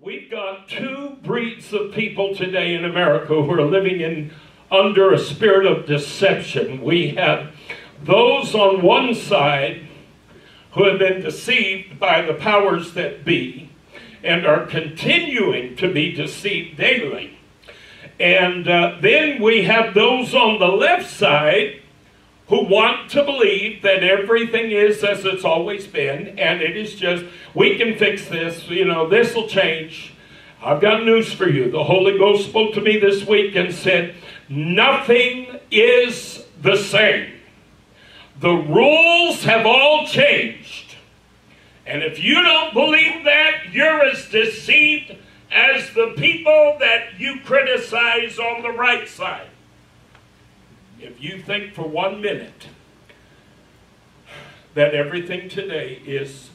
We've got two breeds of people today in America who are living in under a spirit of deception. We have those on one side who have been deceived by the powers that be and are continuing to be deceived daily. And uh, then we have those on the left side who want to believe that everything is as it's always been and it is just, we can fix this, you know, this will change. I've got news for you. The Holy Ghost spoke to me this week and said, Nothing is the same. The rules have all changed. And if you don't believe that, you're as deceived as the people that you criticize on the right side. If you think for one minute that everything today is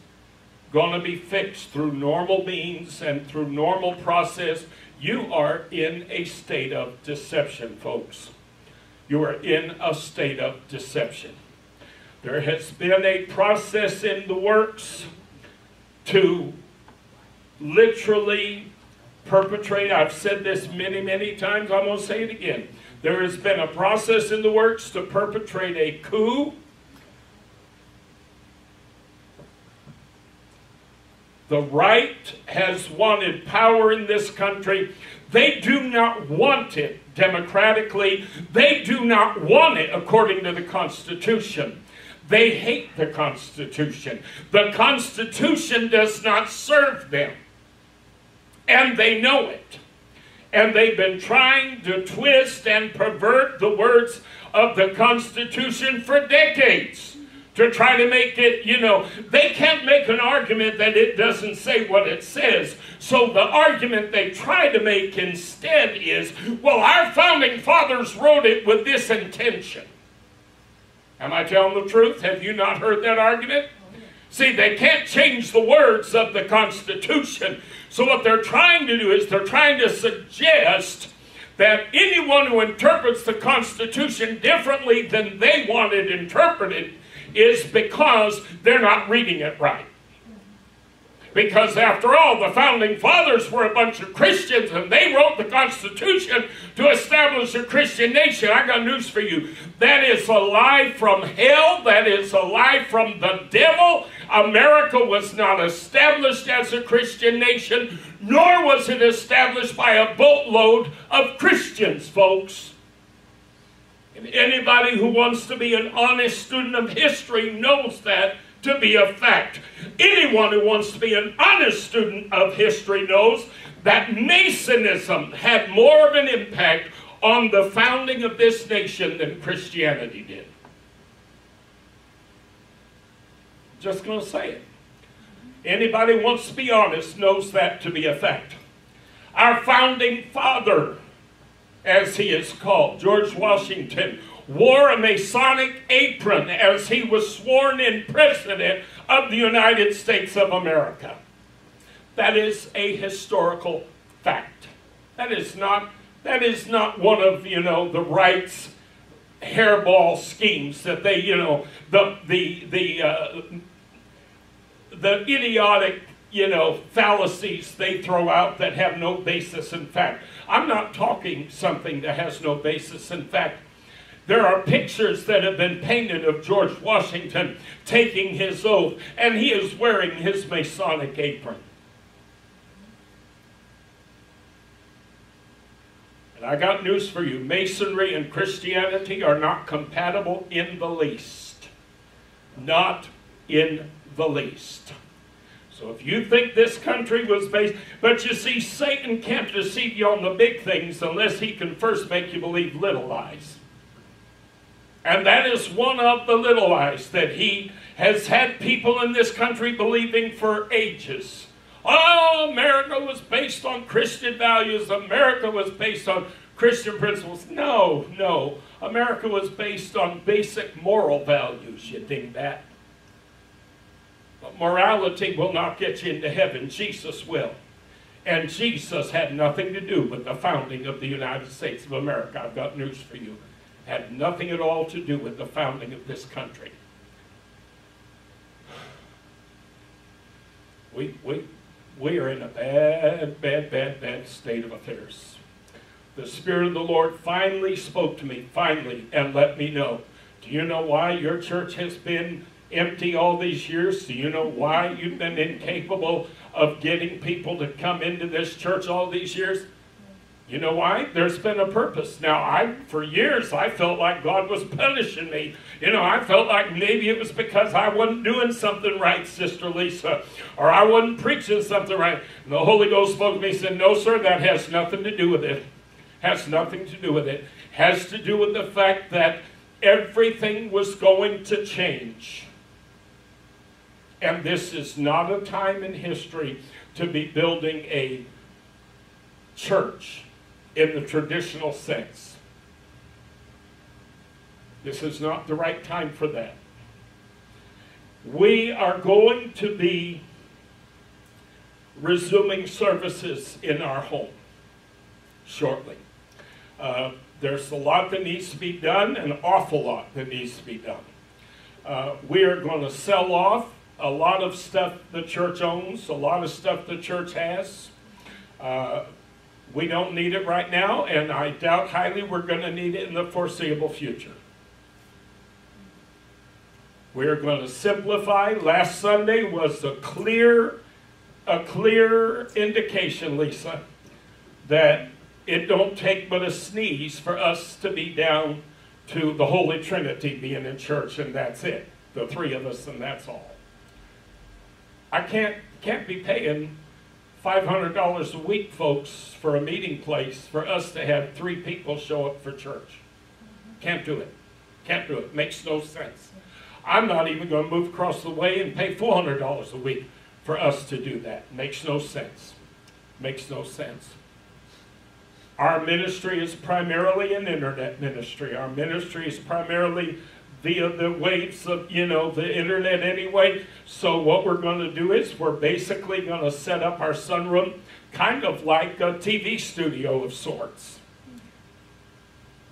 going to be fixed through normal means and through normal process, you are in a state of deception, folks. You are in a state of deception. There has been a process in the works to literally perpetrate, I've said this many, many times, I'm going to say it again. There has been a process in the works to perpetrate a coup. The right has wanted power in this country. They do not want it democratically. They do not want it according to the Constitution. They hate the Constitution. The Constitution does not serve them. And they know it. And they've been trying to twist and pervert the words of the Constitution for decades to try to make it, you know, they can't make an argument that it doesn't say what it says. So the argument they try to make instead is, well, our founding fathers wrote it with this intention. Am I telling the truth? Have you not heard that argument? See, they can't change the words of the Constitution. So what they're trying to do is they're trying to suggest that anyone who interprets the Constitution differently than they want it interpreted is because they're not reading it right. Because after all, the founding fathers were a bunch of Christians and they wrote the Constitution to establish a Christian nation. I got news for you. That is a lie from hell. That is a lie from the devil. America was not established as a Christian nation, nor was it established by a boatload of Christians, folks. Anybody who wants to be an honest student of history knows that to be a fact. Anyone who wants to be an honest student of history knows that Masonism had more of an impact on the founding of this nation than Christianity did. Just going to say it. Anybody who wants to be honest knows that to be a fact. Our founding father, as he is called, George Washington, wore a Masonic apron as he was sworn in President of the United States of America. That is a historical fact. That is not, that is not one of, you know, the right's hairball schemes that they, you know, the, the, the, uh, the idiotic, you know, fallacies they throw out that have no basis in fact. I'm not talking something that has no basis in fact. There are pictures that have been painted of George Washington taking his oath, and he is wearing his Masonic apron. And I got news for you Masonry and Christianity are not compatible in the least. Not in the least. So if you think this country was based, but you see, Satan can't deceive you on the big things unless he can first make you believe little lies. And that is one of the little lies that he has had people in this country believing for ages. Oh, America was based on Christian values. America was based on Christian principles. No, no. America was based on basic moral values. You think that? But morality will not get you into heaven. Jesus will. And Jesus had nothing to do with the founding of the United States of America. I've got news for you had nothing at all to do with the founding of this country. We, we, we are in a bad, bad, bad, bad state of affairs. The Spirit of the Lord finally spoke to me, finally, and let me know. Do you know why your church has been empty all these years? Do you know why you've been incapable of getting people to come into this church all these years? You know why? There's been a purpose. Now, I for years I felt like God was punishing me. You know, I felt like maybe it was because I wasn't doing something right, Sister Lisa, or I wasn't preaching something right. And the Holy Ghost spoke to me and said, "No, sir, that has nothing to do with it. Has nothing to do with it. Has to do with the fact that everything was going to change." And this is not a time in history to be building a church in the traditional sense. This is not the right time for that. We are going to be resuming services in our home shortly. Uh, there's a lot that needs to be done, an awful lot that needs to be done. Uh, we are going to sell off a lot of stuff the church owns, a lot of stuff the church has. Uh, we don't need it right now, and I doubt highly we're going to need it in the foreseeable future. We're going to simplify. Last Sunday was a clear, a clear indication, Lisa, that it don't take but a sneeze for us to be down to the Holy Trinity being in church, and that's it. The three of us, and that's all. I can't can't be paying $500 a week, folks, for a meeting place for us to have three people show up for church. Can't do it. Can't do it. Makes no sense. I'm not even going to move across the way and pay $400 a week for us to do that. Makes no sense. Makes no sense. Our ministry is primarily an internet ministry. Our ministry is primarily via the waves of, you know, the internet anyway. So what we're going to do is we're basically going to set up our sunroom kind of like a TV studio of sorts.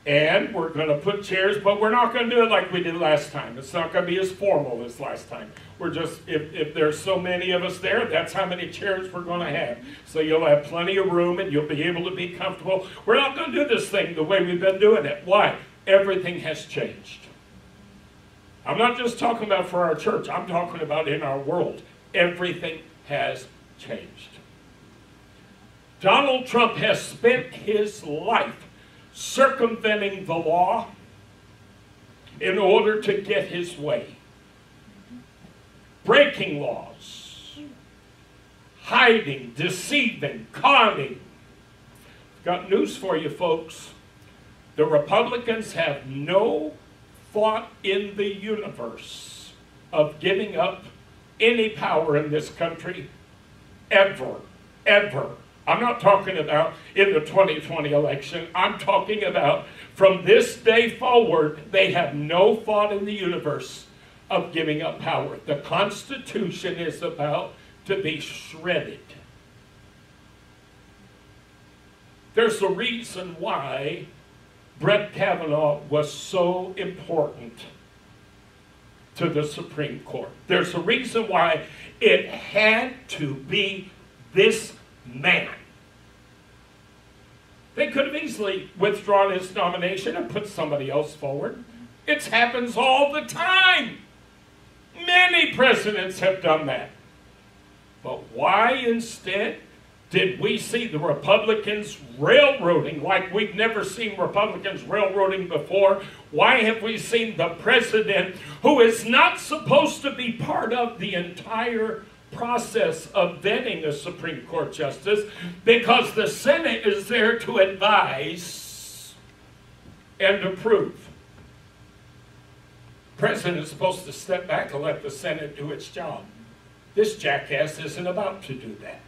And we're going to put chairs, but we're not going to do it like we did last time. It's not going to be as formal as last time. We're just, if, if there's so many of us there, that's how many chairs we're going to have. So you'll have plenty of room and you'll be able to be comfortable. We're not going to do this thing the way we've been doing it. Why? Everything has changed. I'm not just talking about for our church, I'm talking about in our world. Everything has changed. Donald Trump has spent his life circumventing the law in order to get his way, breaking laws, hiding, deceiving, conning. Got news for you, folks. The Republicans have no thought in the universe of giving up any power in this country ever, ever. I'm not talking about in the 2020 election. I'm talking about from this day forward, they have no thought in the universe of giving up power. The Constitution is about to be shredded. There's a reason why Brett Kavanaugh was so important to the Supreme Court. There's a reason why it had to be this man. They could have easily withdrawn his nomination and put somebody else forward. It happens all the time. Many presidents have done that. But why instead did we see the Republicans railroading like we've never seen Republicans railroading before? Why have we seen the president, who is not supposed to be part of the entire process of vetting a Supreme Court justice, because the Senate is there to advise and approve? The president is supposed to step back and let the Senate do its job. This jackass isn't about to do that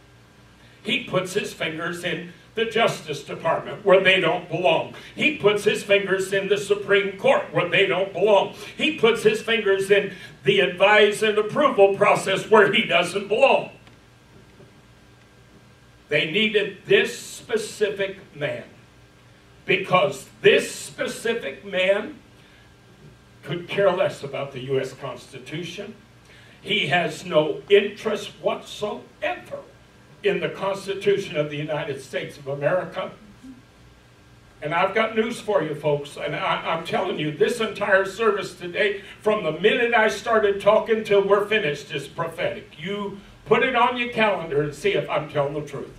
he puts his fingers in the Justice Department where they don't belong. He puts his fingers in the Supreme Court where they don't belong. He puts his fingers in the advise and approval process where he doesn't belong. They needed this specific man because this specific man could care less about the U.S. Constitution. He has no interest whatsoever in the Constitution of the United States of America. And I've got news for you, folks. And I, am telling you, this entire service today, from the minute I started talking till we're finished, is prophetic. You put it on your calendar and see if I'm telling the truth.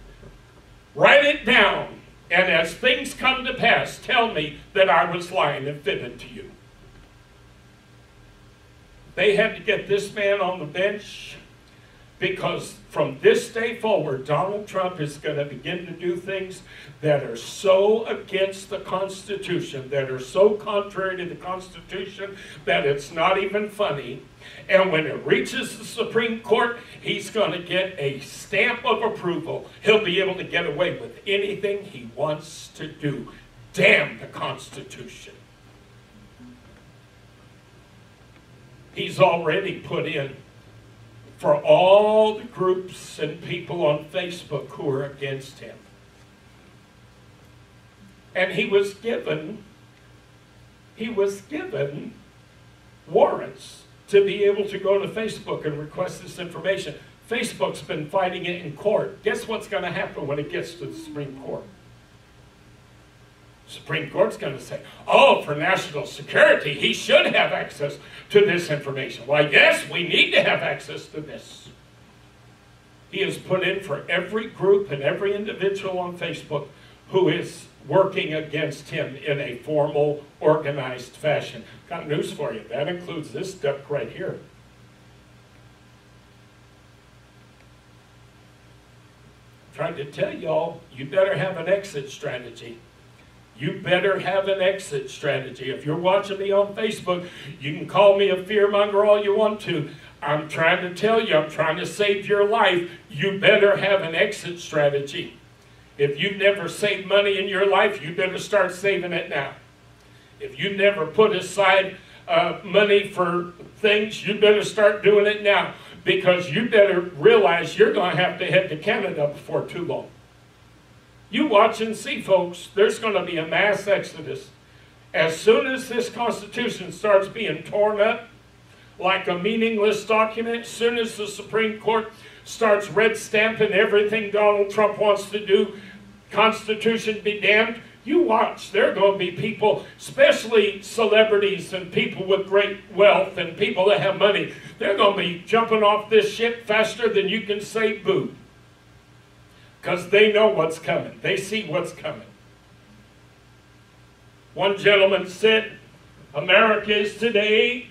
Write it down. And as things come to pass, tell me that I was lying and fibbing to you. They had to get this man on the bench because from this day forward, Donald Trump is going to begin to do things that are so against the Constitution, that are so contrary to the Constitution, that it's not even funny. And when it reaches the Supreme Court, he's going to get a stamp of approval. He'll be able to get away with anything he wants to do. Damn the Constitution. He's already put in for all the groups and people on Facebook who are against him. And he was given, he was given warrants to be able to go to Facebook and request this information. Facebook's been fighting it in court. Guess what's going to happen when it gets to the Supreme Court? Supreme Court's going to say, oh, for national security, he should have access to this information. Why, yes, we need to have access to this. He has put in for every group and every individual on Facebook who is working against him in a formal, organized fashion. Got news for you. That includes this duck right here. Trying to tell y'all, you better have an exit strategy. You better have an exit strategy. If you're watching me on Facebook, you can call me a fearmonger all you want to. I'm trying to tell you, I'm trying to save your life. You better have an exit strategy. If you've never saved money in your life, you better start saving it now. If you've never put aside uh, money for things, you better start doing it now because you better realize you're going to have to head to Canada before too long. You watch and see, folks, there's going to be a mass exodus. As soon as this Constitution starts being torn up like a meaningless document, as soon as the Supreme Court starts red stamping everything Donald Trump wants to do, Constitution be damned, you watch. There are going to be people, especially celebrities and people with great wealth and people that have money, they're going to be jumping off this ship faster than you can say boo because they know what's coming. They see what's coming. One gentleman said, America is today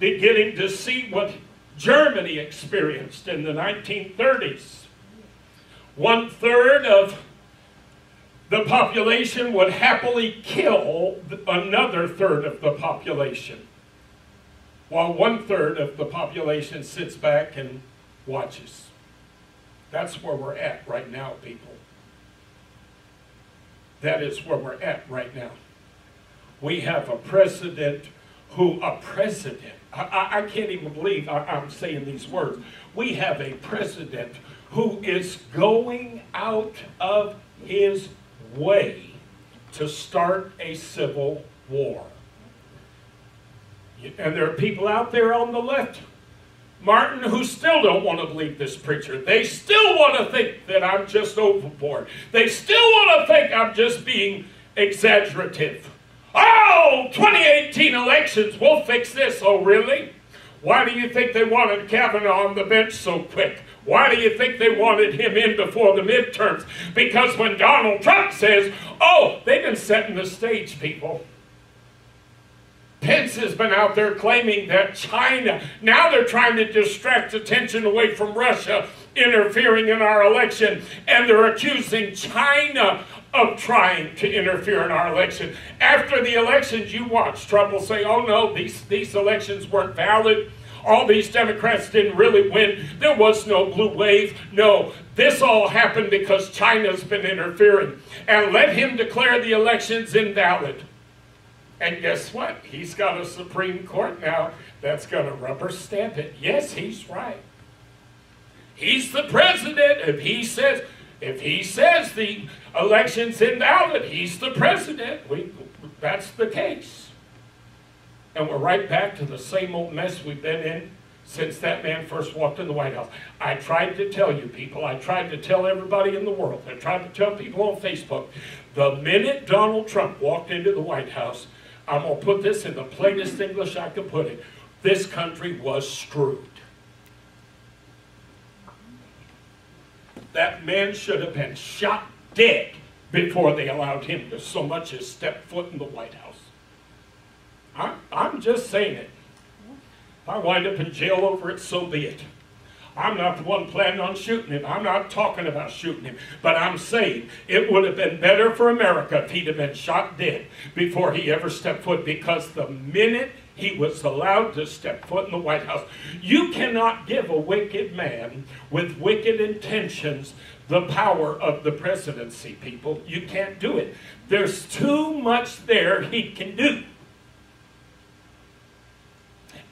beginning to see what Germany experienced in the 1930s. One third of the population would happily kill another third of the population, while one third of the population sits back and watches. That's where we're at right now, people. That is where we're at right now. We have a president who, a president, I, I can't even believe I, I'm saying these words. We have a president who is going out of his way to start a civil war. And there are people out there on the left Martin, who still don't want to believe this preacher. They still want to think that I'm just overboard. They still want to think I'm just being exaggerative. Oh, 2018 elections, we'll fix this. Oh, really? Why do you think they wanted Kavanaugh on the bench so quick? Why do you think they wanted him in before the midterms? Because when Donald Trump says, oh, they've been setting the stage, people. Pence has been out there claiming that China, now they're trying to distract attention away from Russia interfering in our election, and they're accusing China of trying to interfere in our election. After the elections, you watch, Trump will say, oh no, these, these elections weren't valid. All these Democrats didn't really win. There was no blue wave. No, this all happened because China's been interfering. And let him declare the elections invalid. And guess what? He's got a Supreme Court now that's going to rubber stamp it. Yes, he's right. He's the president. If he says, if he says the election's invalid, he's the president. We, that's the case. And we're right back to the same old mess we've been in since that man first walked in the White House. I tried to tell you people, I tried to tell everybody in the world, I tried to tell people on Facebook, the minute Donald Trump walked into the White House, I'm going to put this in the plainest English I can put it, this country was screwed. That man should have been shot dead before they allowed him to so much as step foot in the White House. I'm, I'm just saying it. If I wind up in jail over it, so be it. I'm not the one planning on shooting him. I'm not talking about shooting him. But I'm saying it would have been better for America if he'd have been shot dead before he ever stepped foot because the minute he was allowed to step foot in the White House, you cannot give a wicked man with wicked intentions the power of the presidency, people. You can't do it. There's too much there he can do.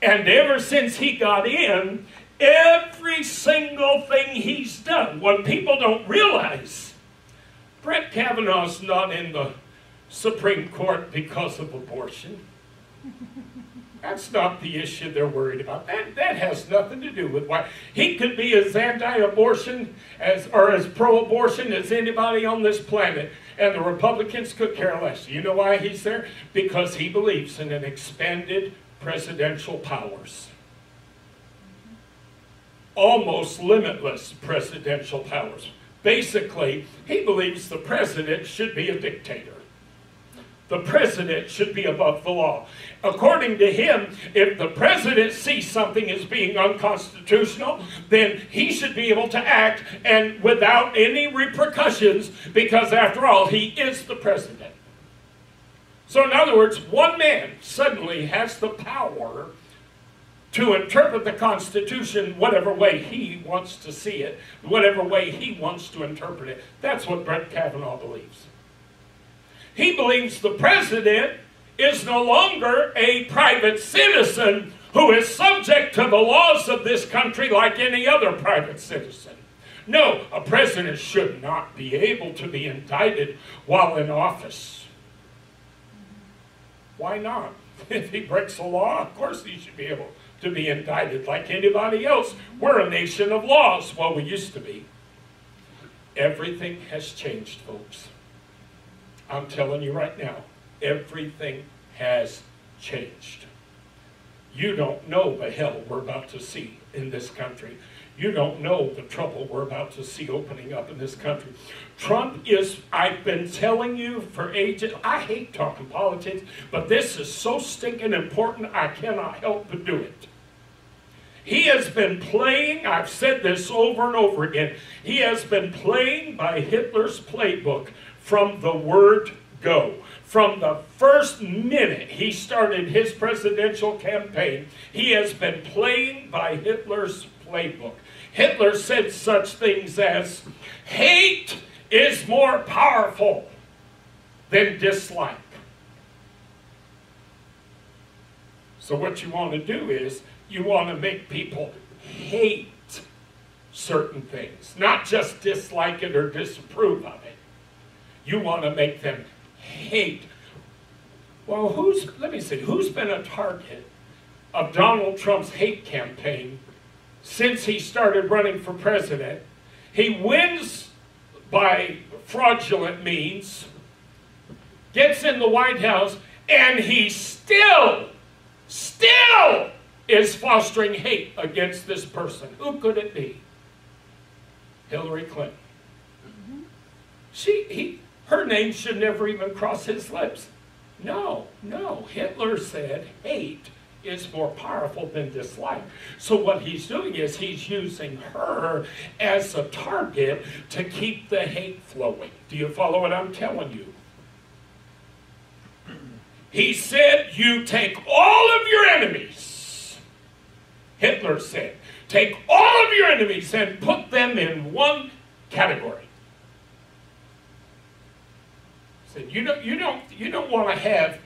And ever since he got in, every single thing he's done, what people don't realize, Brett Kavanaugh's not in the Supreme Court because of abortion. That's not the issue they're worried about. That, that has nothing to do with why. He could be as anti-abortion as or as pro-abortion as anybody on this planet. And the Republicans could care less. You know why he's there? Because he believes in an expanded presidential powers. Almost limitless presidential powers. Basically, he believes the president should be a dictator. The president should be above the law. According to him, if the president sees something as being unconstitutional, then he should be able to act and without any repercussions because after all, he is the president. So in other words, one man suddenly has the power to interpret the Constitution whatever way he wants to see it, whatever way he wants to interpret it. That's what Brett Kavanaugh believes. He believes the president is no longer a private citizen who is subject to the laws of this country like any other private citizen. No, a president should not be able to be indicted while in office. Why not? If he breaks the law, of course he should be able to be indicted like anybody else. We're a nation of laws. Well, we used to be. Everything has changed, folks. I'm telling you right now, everything has changed. You don't know the hell we're about to see in this country. You don't know the trouble we're about to see opening up in this country. Trump is, I've been telling you for ages, I hate talking politics, but this is so stinking important, I cannot help but do it. He has been playing, I've said this over and over again, he has been playing by Hitler's playbook from the word go. From the first minute he started his presidential campaign, he has been playing by Hitler's playbook. Hitler said such things as, hate is more powerful than dislike. So what you want to do is, you want to make people hate certain things, not just dislike it or disapprove of it. You want to make them hate. Well, who's, let me see, who's been a target of Donald Trump's hate campaign since he started running for president. He wins by fraudulent means, gets in the White House, and he still, still is fostering hate against this person. Who could it be? Hillary Clinton. She, he, her name should never even cross his lips. No, no. Hitler said hate is more powerful than dislike. So what he's doing is he's using her as a target to keep the hate flowing. Do you follow what I'm telling you? He said, you take all of your enemies. Hitler said, take all of your enemies and put them in one category. He said, you don't, you don't, you don't want to have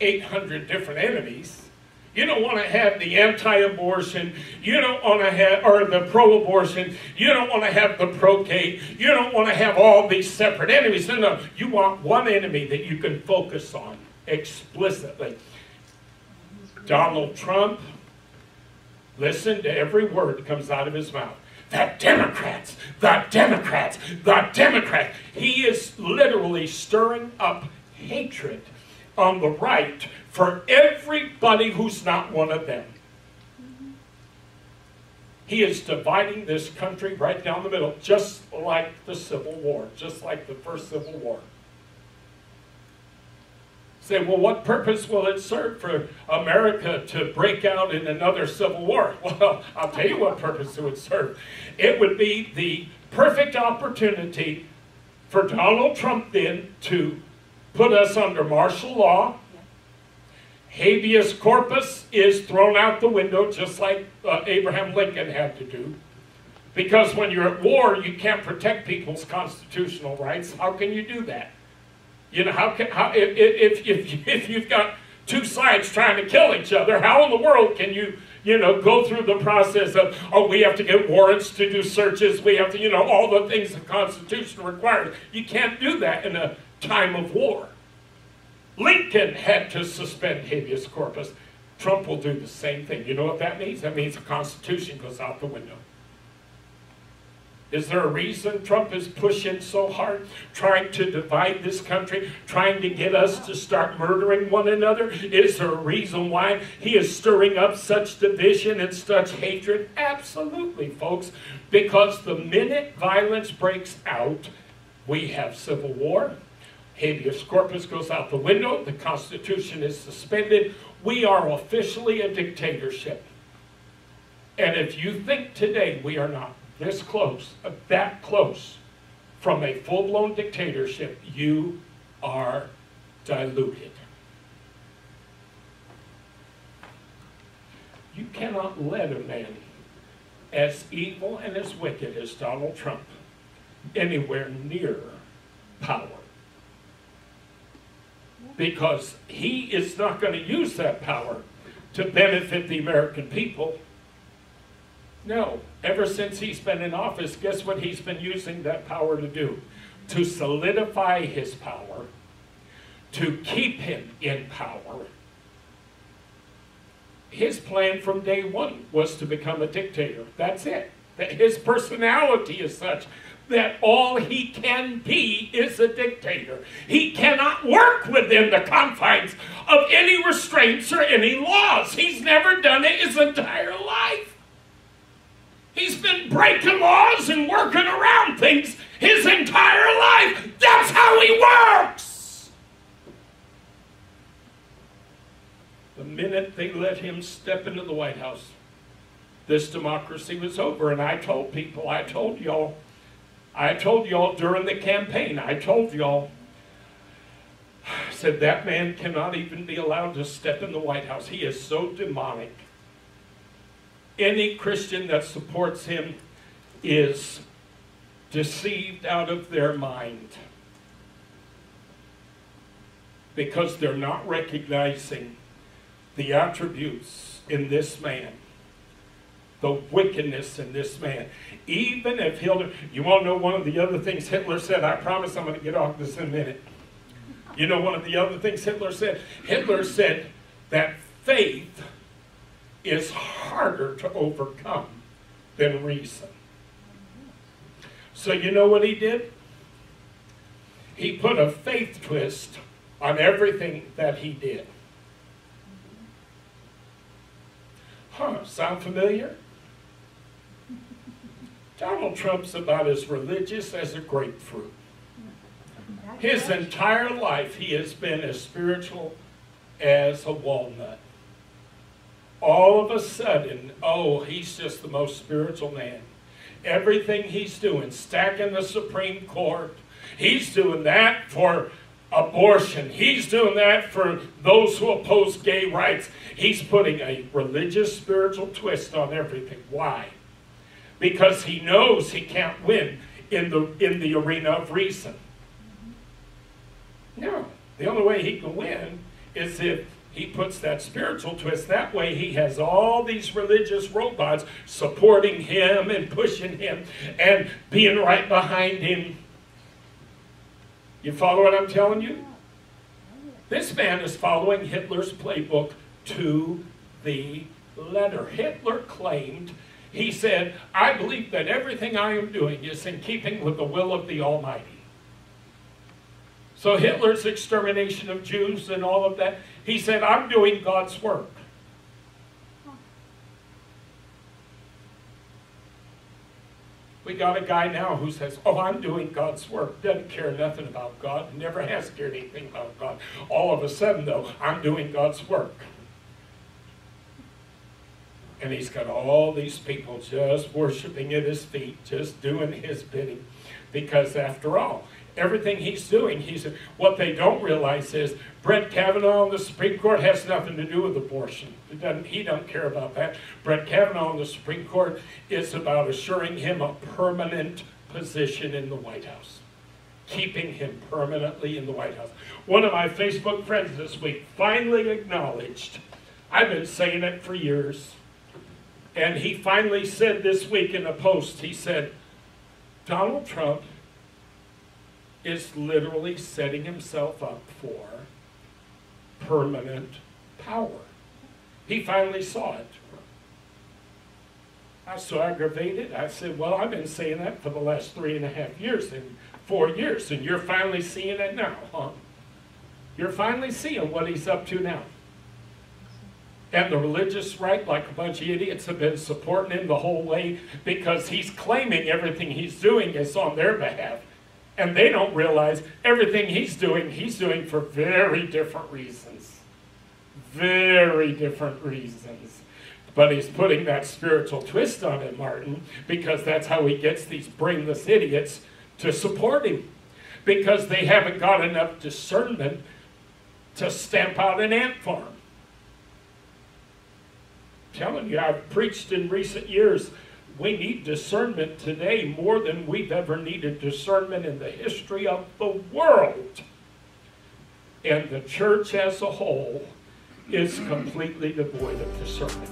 800 different enemies. You don't want to have the anti-abortion. You don't want to have, or the pro-abortion. You don't want to have the pro-gay. You don't want to have all these separate enemies. No, no. You want one enemy that you can focus on explicitly. Donald Trump, Listen to every word that comes out of his mouth. The Democrats, the Democrats, the Democrats. He is literally stirring up hatred on the right for everybody who's not one of them. He is dividing this country right down the middle, just like the Civil War, just like the first Civil War. Say, well, what purpose will it serve for America to break out in another civil war? Well, I'll tell you what purpose it would serve. It would be the perfect opportunity for Donald Trump then to put us under martial law, habeas corpus is thrown out the window, just like uh, Abraham Lincoln had to do. Because when you're at war, you can't protect people's constitutional rights. How can you do that? You know, how how, if, if, if, if you've got two sides trying to kill each other, how in the world can you, you know, go through the process of, oh, we have to get warrants to do searches, we have to, you know, all the things the Constitution requires. You can't do that in a time of war. Lincoln had to suspend habeas corpus. Trump will do the same thing. You know what that means? That means the Constitution goes out the window. Is there a reason Trump is pushing so hard, trying to divide this country, trying to get us to start murdering one another? Is there a reason why he is stirring up such division and such hatred? Absolutely, folks. Because the minute violence breaks out, we have civil war, habeas corpus goes out the window, the Constitution is suspended. We are officially a dictatorship. And if you think today we are not this close, uh, that close from a full-blown dictatorship, you are diluted. You cannot let a man as evil and as wicked as Donald Trump anywhere near power because he is not going to use that power to benefit the American people. No, ever since he's been in office, guess what he's been using that power to do? To solidify his power, to keep him in power. His plan from day one was to become a dictator. That's it. His personality is such that all he can be is a dictator. He cannot work within the confines of any restraints or any laws. He's never done it his entire life. Breaking laws and working around things his entire life. That's how he works. The minute they let him step into the White House, this democracy was over. And I told people, I told y'all, I told y'all during the campaign, I told y'all, I said that man cannot even be allowed to step in the White House. He is so demonic. Any Christian that supports him is deceived out of their mind because they're not recognizing the attributes in this man the wickedness in this man. Even if Hitler, you want to know one of the other things Hitler said? I promise I'm going to get off this in a minute. You know one of the other things Hitler said? Hitler said that faith is harder to overcome than reason. So you know what he did? He put a faith twist on everything that he did. Huh, sound familiar? Donald Trump's about as religious as a grapefruit. His entire life, he has been as spiritual as a walnut. All of a sudden, oh, he's just the most spiritual man. Everything he's doing, stacking the Supreme Court, he's doing that for abortion. He's doing that for those who oppose gay rights. He's putting a religious, spiritual twist on everything. Why? because he knows he can't win in the, in the arena of reason. No, the only way he can win is if he puts that spiritual twist. That way he has all these religious robots supporting him and pushing him and being right behind him. You follow what I'm telling you? This man is following Hitler's playbook to the letter. Hitler claimed, he said, I believe that everything I am doing is in keeping with the will of the Almighty. So Hitler's extermination of Jews and all of that, he said, I'm doing God's work. We got a guy now who says, Oh, I'm doing God's work. Doesn't care nothing about God. Never has cared anything about God. All of a sudden, though, I'm doing God's work. And he's got all these people just worshiping at his feet, just doing his bidding. Because after all, everything he's doing, he's what they don't realize is Brett Kavanaugh on the Supreme Court has nothing to do with abortion. he don't care about that. Brett Kavanaugh on the Supreme Court is about assuring him a permanent position in the White House, keeping him permanently in the White House. One of my Facebook friends this week finally acknowledged. I've been saying it for years. And he finally said this week in a post, he said, Donald Trump is literally setting himself up for permanent power. He finally saw it. I was so aggravated. I said, Well, I've been saying that for the last three and a half years and four years, and you're finally seeing it now, huh? You're finally seeing what he's up to now. And the religious right, like a bunch of idiots, have been supporting him the whole way because he's claiming everything he's doing is on their behalf. And they don't realize everything he's doing, he's doing for very different reasons. Very different reasons. But he's putting that spiritual twist on it, Martin, because that's how he gets these brainless idiots to support him. Because they haven't got enough discernment to stamp out an ant farm. I'm telling you, I've preached in recent years we need discernment today more than we've ever needed discernment in the history of the world. And the church as a whole is completely devoid of discernment.